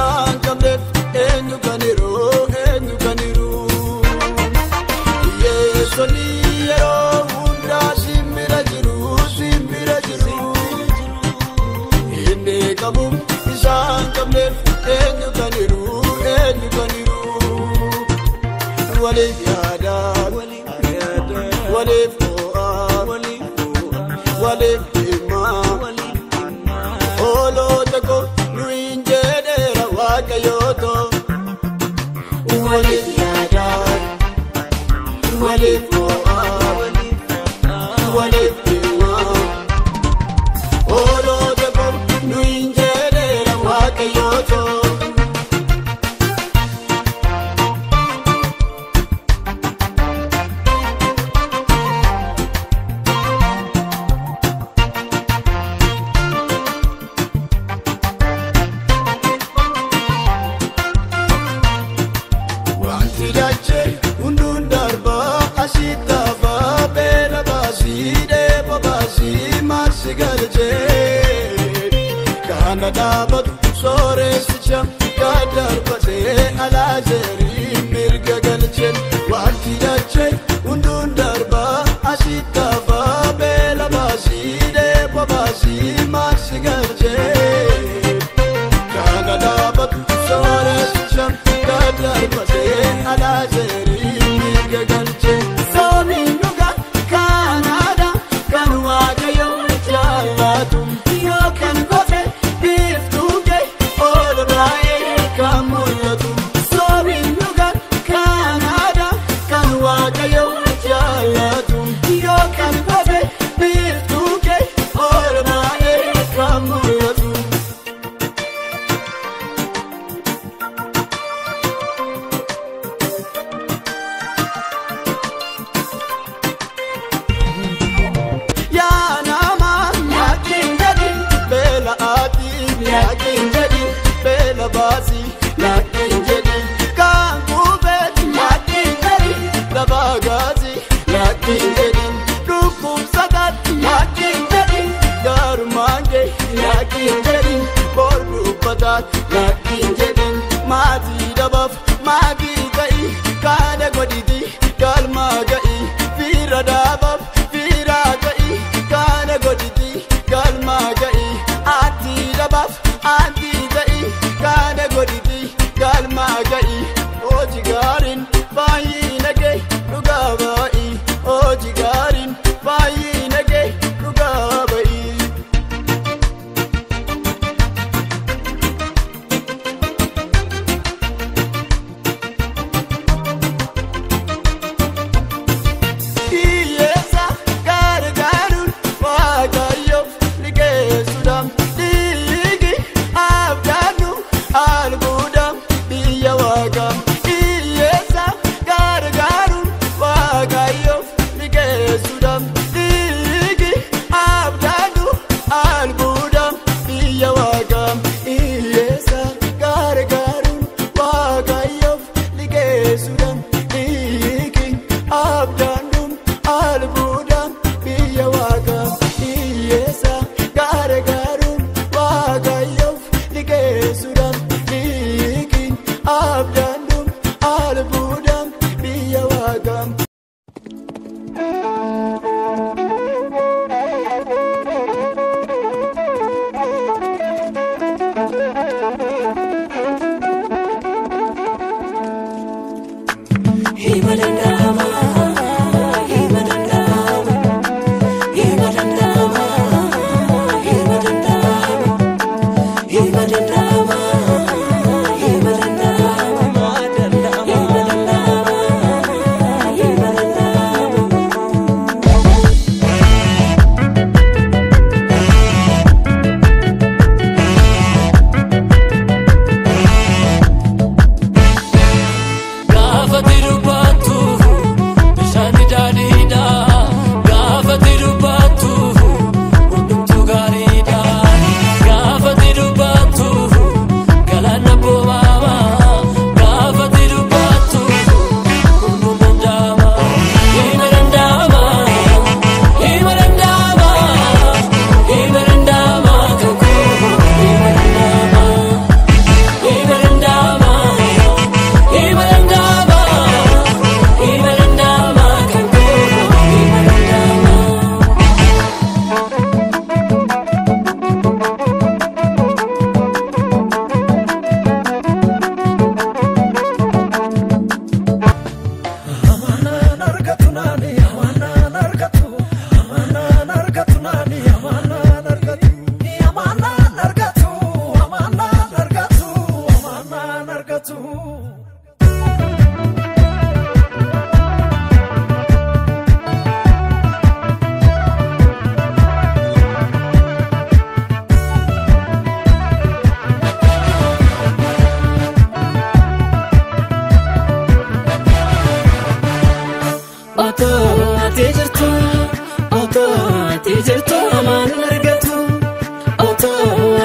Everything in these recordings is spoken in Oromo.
kan qabdeef eenyu kan yeroo eenyu kan yeroo yeessonni yeroo hundaa simbira jiru simbira jiru inni qabu isaan qabdeef eenyu kan yeroo eenyu kan yeroo waliif yaadaa waliif ho'aa waliif. brother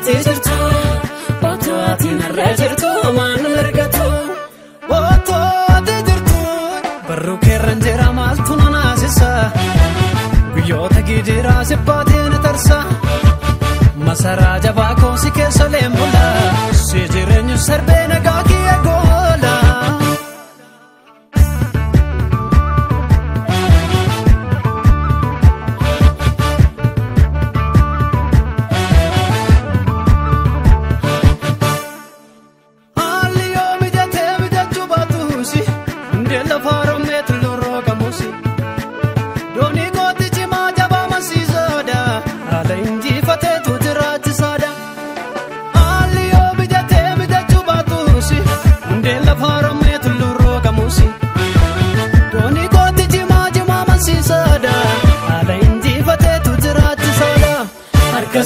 ati jirtu otoo ati narra jirtu homaan argatu Otoo ati jirtu barruu keerran jira maaltu na naasisa guyyoota gidiraa sibbaatiin tarsa masaraa jabaa koosi keessa leembula si jireenyu sarbee nagaa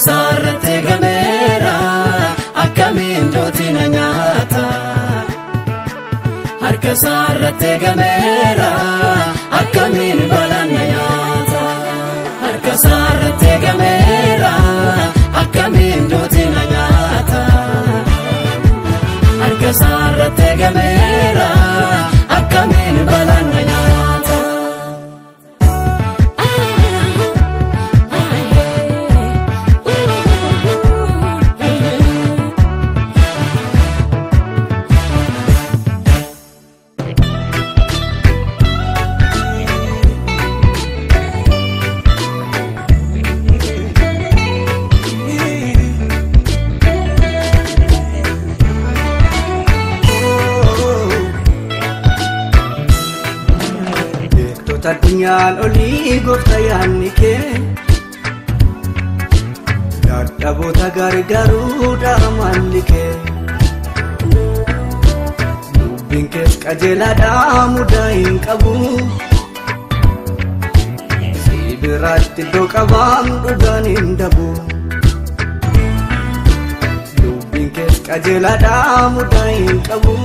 isaarratti eegameera akkamiin jooti na nyaata. Harka isaarratti eegameera akkamiin balaan na nyaata. Harka isaarratti eegameera akkamiin jooti na nyaata. Harka isaarratti eegameera akkamiin Beektota addunyaan olii goofta yaadni kee Dadhaboota gargaaruudha maalli kee? Dubbiin kees qajeelaadhaa mudaa hin qabu. Si biraatti iddoo qabaan dhugaan hin dabu. Dubbiin kees qajeelaadhaa mudaa hin qabu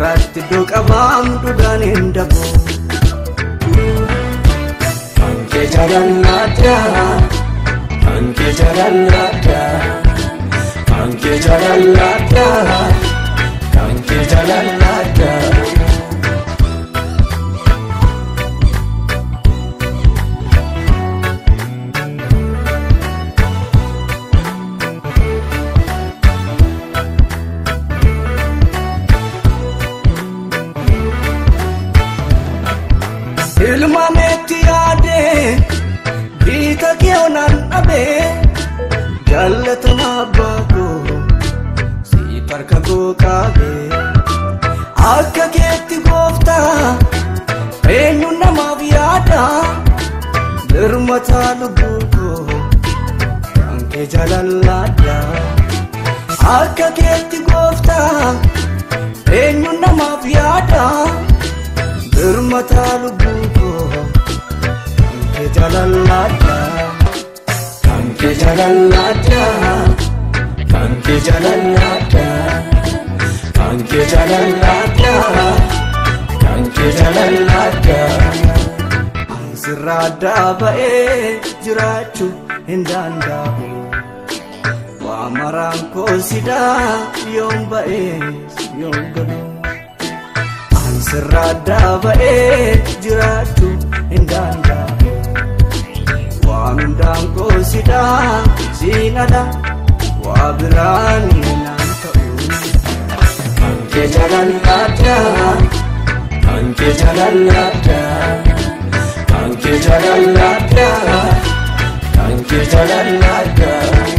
biraatti iddoo qabaan dhugaan hin dabu. Kan kee jaalalladha, kan kee jaalalladha, kan kee jaalalladha, kan kee jaalalladha. Jaallatama abbaa koo si harka koo qaabee akka keetti gooftaa eenyu namaaf yaada birmataa lubbuu koo kan kee jaalalladha akka keetti gooftaa eenyu namaaf yaada. birmataa lubbuu koo kan kee jaalalladha kee jaalalladha kan kee jaalalladha kan kee jaalalladha kan kee jaalalladha sirraa addaa ba'ee jiraachuu hin danda'u waa maraan koo sidaa yoom ba'ee yoom galuu. sirraa addaa ba'ee jiraachuu hin danda'u koo sidaa siin ala waa biraan naan ta'u kan kee jaalalladha kan kee jaalalladha kan kee jaalalladha kan kee jaalalladha.